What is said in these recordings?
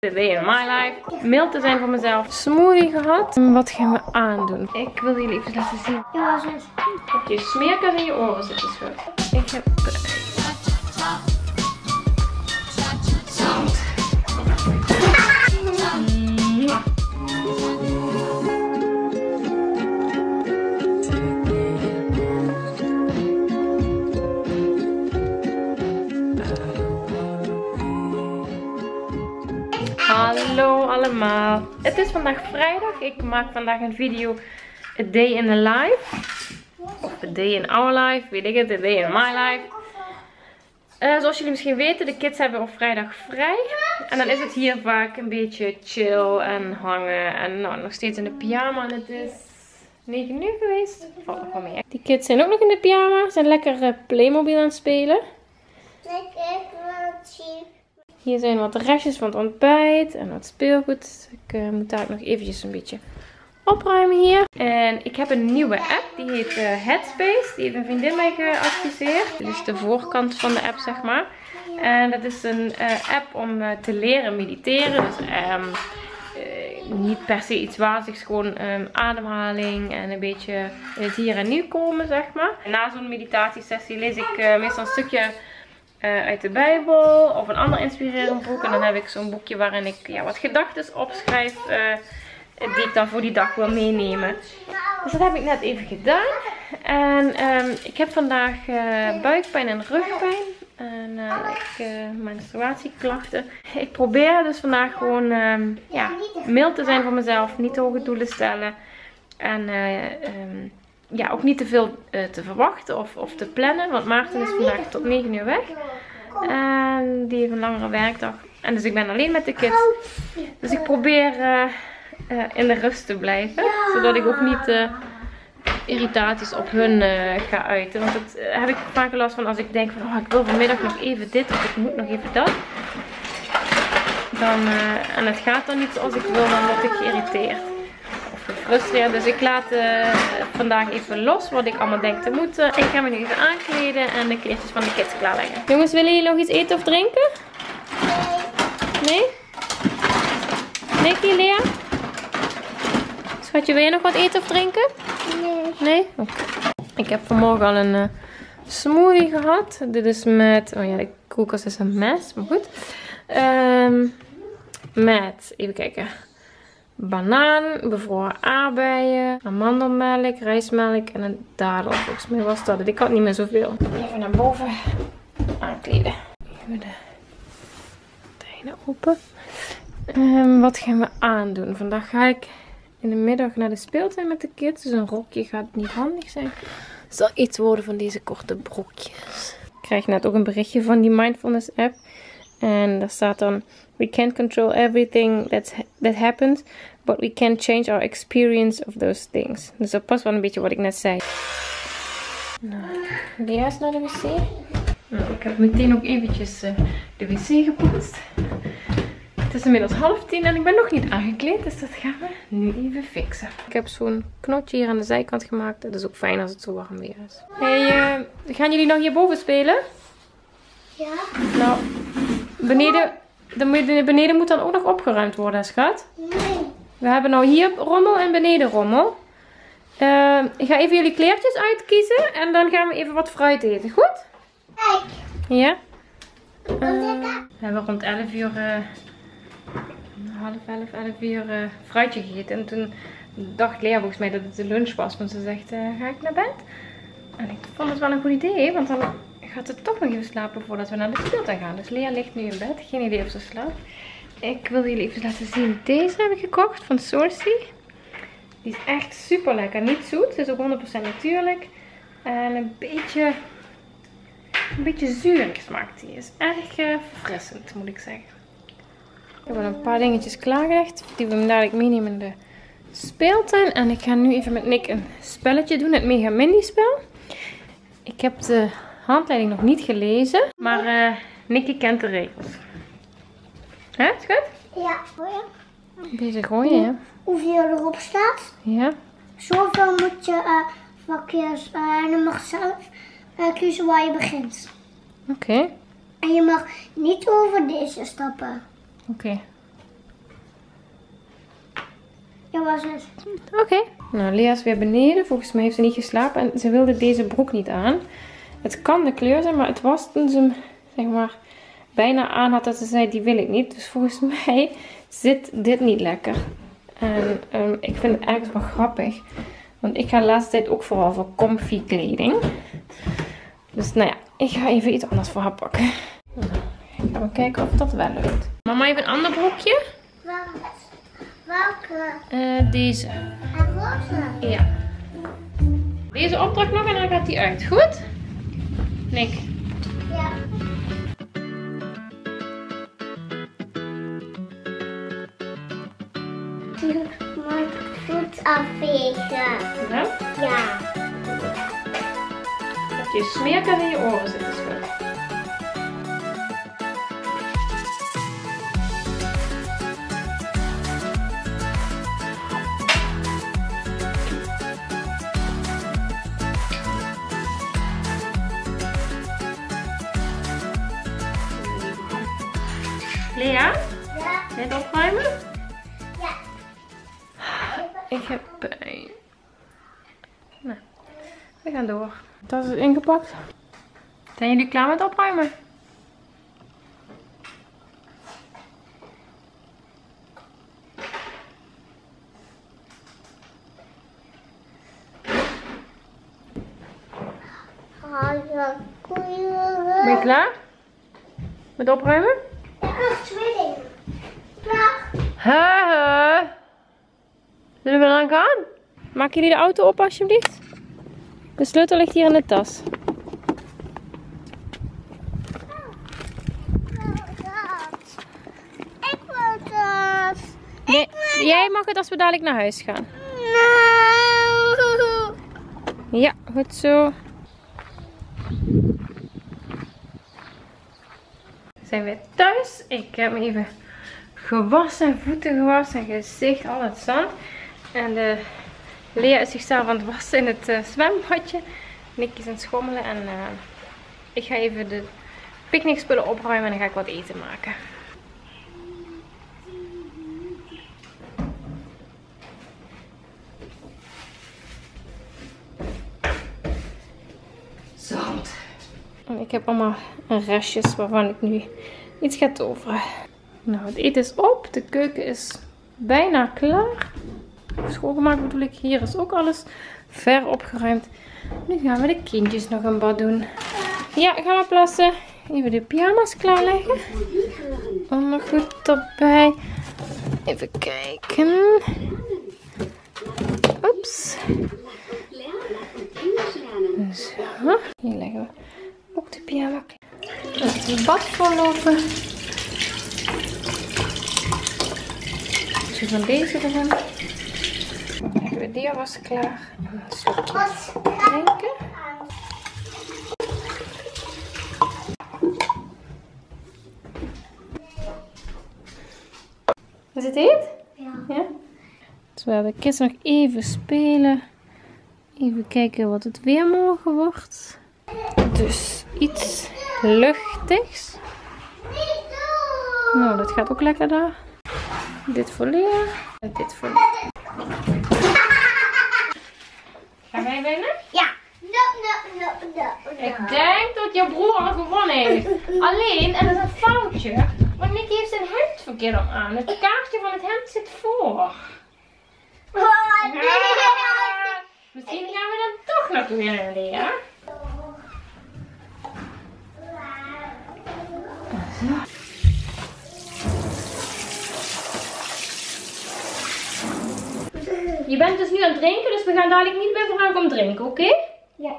The day in my life. Mild te zijn voor mezelf. Smoothie gehad. Wat gaan we aandoen? Ik wil jullie even laten zien. Ja, zus. Dat je smeerkas in je oren zitten schat. Ik heb... Hallo allemaal. Het is vandaag vrijdag. Ik maak vandaag een video. A day in the life. Of a day in our life. Weet ik het. A day in my life. Eh, zoals jullie misschien weten, de kids hebben op vrijdag vrij. En dan is het hier vaak een beetje chill en hangen. En nou, nog steeds in de pyjama. En het is 9 uur geweest. Valt nog. Die kids zijn ook nog in de pyjama. Zijn lekker eh, Playmobil aan het spelen. Ik, ik wil het zien. Hier zijn wat restjes van het ontbijt en wat speelgoed. Ik eh, moet daar nog eventjes een beetje opruimen hier. En ik heb een nieuwe app, die heet eh, Headspace. Die heeft een vriendin mij geadviseerd. Dit is de voorkant van de app, zeg maar. En dat is een eh, app om te leren mediteren. Dus ehm, niet per se iets wazigs, gewoon ehm, ademhaling en een beetje het hier en nu komen, zeg maar. Na zo'n meditatiesessie lees ik meestal een stukje uh, uit de Bijbel of een ander inspirerend boek. En dan heb ik zo'n boekje waarin ik ja, wat gedachten opschrijf uh, die ik dan voor die dag wil meenemen. Dus dat heb ik net even gedaan. En um, ik heb vandaag uh, buikpijn en rugpijn. En ik, menstruatieklachten. Ik probeer dus vandaag gewoon um, ja, mild te zijn voor mezelf. Niet hoge doelen stellen. En um, ja, ook niet te veel uh, te verwachten of, of te plannen. Want Maarten is vandaag tot 9 uur weg. En die heeft een langere werkdag. En dus ik ben alleen met de kids. Dus ik probeer uh, uh, in de rust te blijven. Zodat ik ook niet irritaties op hun ga uiten. Want dat heb ik vaak last van als ik denk van oh, ik wil vanmiddag nog even dit of ik moet nog even dat. Dan, en het gaat dan niet zoals ik wil, dan word ik geïrriteerd Dus ik laat uh, vandaag even los wat ik allemaal denk te moeten. Ik ga me nu even aankleden en de kleertjes van de kids klaarleggen. Jongens, willen jullie nog iets eten of drinken? Nee. Nee? Nicky, Lea? Schatje, wil je nog wat eten of drinken? Nee. Nee? Oké. Ik heb vanmorgen al een uh, smoothie gehad. Dit is met... Oh ja, de koelkast is een mes, maar goed. Um, met... Even kijken banaan, bevroren aardbeien, amandelmelk, rijstmelk en een dadel. Volgens mij was dat het. Ik had niet meer zoveel. Even naar boven aankleden. Even de gordijnen open. Um, wat gaan we aandoen? Vandaag ga ik in de middag naar de speeltuin met de kids. Dus een rokje gaat niet handig zijn. Het zal iets worden van deze korte brokjes. Ik krijg net ook een berichtje van die mindfulness app. En daar staat dan We can't control everything that's, that happens, but we can change our experience of those things. Dus dat past wel een beetje wat ik net zei. Nou, Lea is naar de wc. Nou, ik heb meteen ook eventjes uh, de wc gepoetst. Het is inmiddels half tien en ik ben nog niet aangekleed, dus dat gaan we nu even fixen. Ik heb zo'n knotje hier aan de zijkant gemaakt. Dat is ook fijn als het zo warm weer is. Hey, uh, gaan jullie nog hierboven spelen? Ja. Nou, beneden, de beneden moet dan ook nog opgeruimd worden, schat. Nee. We hebben nou hier rommel en beneden rommel. Uh, ik ga even jullie kleertjes uitkiezen en dan gaan we even wat fruit eten, goed? Kijk. Ja? Uh, we hebben rond 11 uur, uh, half 11, 11 uur fruitje gegeten. En toen dacht Lea volgens mij dat het de lunch was, want ze zegt, ga ik naar bed? En ik vond het wel een goed idee, want dan gaat ze toch nog even slapen voordat we naar de speeltuin gaan. Dus Lea ligt nu in bed. Geen idee of ze slaapt. Ik wil jullie even laten zien. Deze heb ik gekocht van Sourcy. Die is echt super lekker. Niet zoet. Het is ook 100% natuurlijk. En een beetje, een beetje zuurig smaakt die. Is erg uh, verfrissend moet ik zeggen. Ik heb een paar dingetjes klaargelegd. Die we dadelijk meenemen in de speeltuin. En ik ga nu even met Nick een spelletje doen. Het Mega Mini spel. Ik heb de handleiding nog niet gelezen. Maar uh, Nicky kent de regels. Hè, schat? Ja, gooien. Deze gooien, ja. Hoeveel erop staat. Ja. Zoveel moet je uh, vakjes, uh, en je mag zelf uh, kiezen waar je begint. Oké. Okay. En je mag niet over deze stappen. Oké. Okay. Dat was het. Oké. Nou, Lea is weer beneden. Volgens mij heeft ze niet geslapen en ze wilde deze broek niet aan. Het kan de kleur zijn, maar het was toen ze hem, zeg maar, bijna aan had dat ze zei, die wil ik niet. Dus volgens mij zit dit niet lekker. En ehm, ik vind het eigenlijk wel grappig. Want ik ga de laatste tijd ook vooral voor comfy kleding. Dus nou ja, ik ga even iets anders voor haar pakken. Nou, gaan we kijken of dat wel lukt. Mama heeft een ander broekje. Wat? Welke? Eh, deze. Het roze. Ja. Deze opdracht nog en dan gaat die uit. Goed? Nick. Ja. Mijn voet afvegen. Ja? Ja. Dat je smeerkuil in je oren zitten Lea, Ja. net opruimen? Ja. Ik heb pijn. Nou, we gaan door. Dat is ingepakt. Zijn jullie klaar met opruimen? Ben je klaar? Met opruimen? Nog tweeling. Huh? Zullen we eraan gaan? Maak jullie de auto op alsjeblieft? De sleutel ligt hier in de tas. Ik wil dat. Nee, jij mag het als we dadelijk naar huis gaan. Nou. Ja, goed zo. Zijn we thuis? Ik heb me even gewassen, voeten gewassen, gezicht, al het zand. En de Lea is zichzelf aan het wassen in het eh, zwembadje. Nick is aan het schommelen en eh, ik ga even de picknickspullen opruimen en dan ga ik wat eten maken. Zand. En ik heb allemaal restjes waarvan ik nu iets ga toveren. Nou, het eten is op. De keuken is bijna klaar. Schoongemaakt bedoel ik. Hier is ook alles ver opgeruimd. Nu gaan we de kindjes nog een bad doen. Ja, gaan we plassen. Even de pyjama's klaarleggen. Ondergoed erbij. Even kijken. Oeps. Zo. Hier leggen we ook de pyjama klaar. Het bad vollopen. Zo van deze erin. Dan leggen we die alvast klaar. En een slokje drinken. Is het heet? Ja. Ja? Terwijl de kids nog even spelen. Even kijken wat het weer morgen wordt. Dus iets luchtigs. Nou, dat gaat ook lekker daar. Dit voor Lea. En dit voor Lea. Gaan wij winnen? Ja. No, no, no, no, no. Ik denk dat jouw broer al gewonnen heeft. Alleen, en dat is een foutje. Want Nicky heeft zijn hemd verkeerd om aan. Het kaartje van het hemd zit voor. Oh, nee. Misschien gaan we dan toch nog winnen, Lea. Je bent dus nu aan het drinken, dus we gaan dadelijk niet meer vragen om drinken, oké? Ja.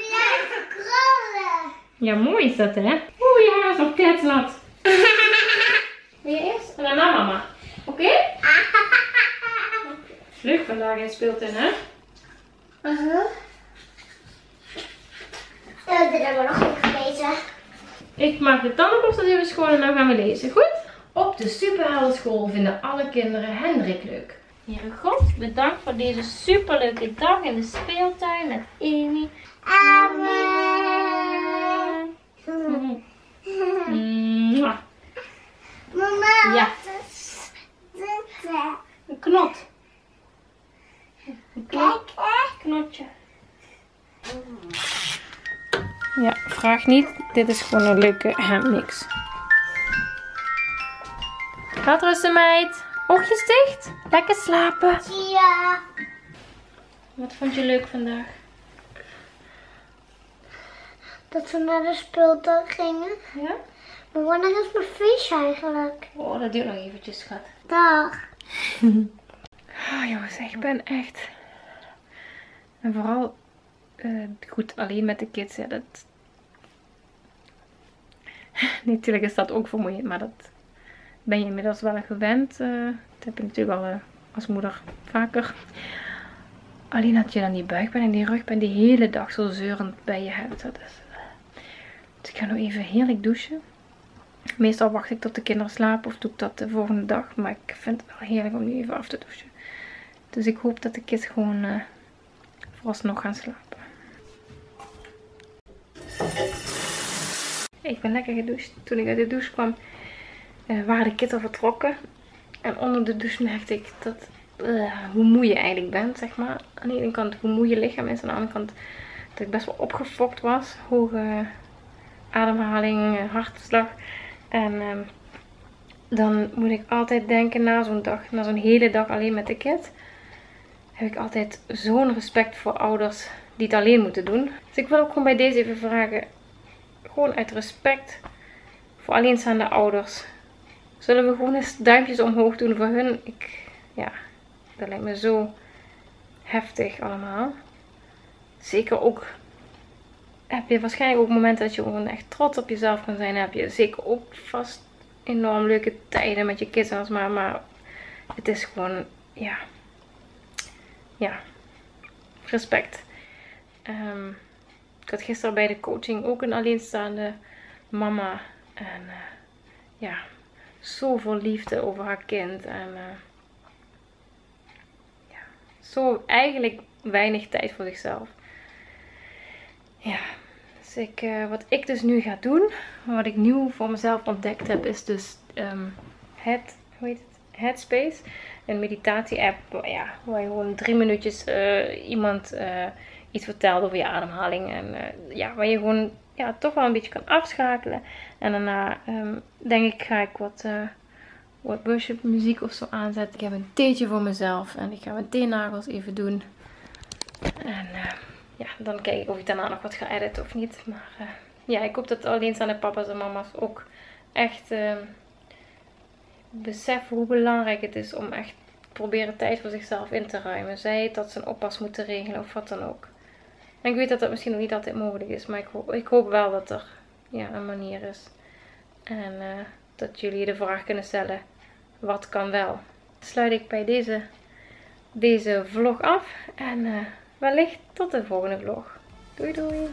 Ja. Ja, mooi is dat, hè? Oeh, je haar is nog kletsnat. Wil je eerst? En daarna mama. Oké? Leuk vandaag in speeltuin, hè? Uh-huh. Ja, dit hebben we nog niet gelezen. Ik maak de tandenborstel even schoon en dan gaan we lezen, goed? Op de superheldenschool vinden alle kinderen Hendrik leuk. Heere God, bedankt voor deze superleuke dag in de speeltuin met Amy. Amen. Mwah. Mama, Ja. wat is Een knot. Een knot. Knotje. Ja, vraag niet. Dit is gewoon een leuke handmix. Laat rusten, meid. Oogjes dicht. Lekker slapen. Ja. Wat vond je leuk vandaag? Dat we naar de speeltuin gingen. Ja? Maar wanneer is mijn feestje eigenlijk? Oh, dat duurt nog eventjes, schat. Dag. Oh, jongens, ik ben echt... En vooral eh, goed alleen met de kids. Ja, dat... Nee, natuurlijk is dat ook vermoeiend, maar dat ben je inmiddels wel gewend. eh dat heb je natuurlijk al eh, als moeder vaker. Alleen dat je dan die buikpijn en die rugpijn die hele dag zo zeurend bij je hebt. Dat is, eh. Dus ik ga nog even heerlijk douchen. Meestal wacht ik tot de kinderen slapen of doe ik dat de volgende dag. Maar ik vind het wel heerlijk om nu even af te douchen. Dus ik hoop dat de kids gewoon eh vooralsnog gaan slapen. Ik ben lekker gedoucht. Toen ik uit de douche kwam, waren de al vertrokken. En onder de douche merkte ik dat, eh, hoe moe je eigenlijk bent, zeg maar. Aan de ene kant hoe moe je lichaam is. Aan de andere kant dat ik best wel opgefokt was. Hoge ademhaling, eh, hartslag. En ehm, dan moet ik altijd denken na zo'n dag, na zo'n hele dag alleen met de kids heb ik altijd zo'n respect voor ouders die het alleen moeten doen. Dus ik wil ook gewoon bij deze even vragen, gewoon uit respect voor alleenstaande ouders. Zullen we gewoon eens duimpjes omhoog doen voor hun? Ik, ja, dat lijkt me zo heftig allemaal. Zeker ook, heb je waarschijnlijk ook momenten dat je gewoon echt trots op jezelf kan zijn. Heb je zeker ook vast enorm leuke tijden met je kids als maar, maar het is gewoon, ja, ja, respect. Ehm, ik had gisteren bij de coaching ook een alleenstaande mama. En uh, ja, zoveel liefde over haar kind. En uh, ja, zo eigenlijk weinig tijd voor zichzelf. Ja, dus ik, uh, wat ik dus nu ga doen, wat ik nieuw voor mezelf ontdekt heb, is dus um, het, hoe heet het? Headspace een meditatie-app ja, waar je gewoon drie minuutjes uh, iemand iets vertelt over je ademhaling. En ja, waar je gewoon ja, toch wel een beetje kan afschakelen. En daarna um, denk ik ga ik wat, wat worship muziek of zo aanzetten. Ik heb een theetje voor mezelf en ik ga mijn teennagels even doen. En ja, dan kijk ik of ik daarna nog wat ga editen of niet. Maar ja, ik hoop dat alleenstaande papa's en mama's ook echt beseffen hoe belangrijk het is om echt proberen tijd voor zichzelf in te ruimen. Zij dat ze een oppas moeten regelen of wat dan ook. En ik weet dat dat misschien nog niet altijd mogelijk is, maar ik hoop, ik hoop wel dat er ja, een manier is. En uh, dat jullie de vraag kunnen stellen, wat kan wel? Sluit ik bij deze, deze vlog af en uh, wellicht tot de volgende vlog. Doei doei!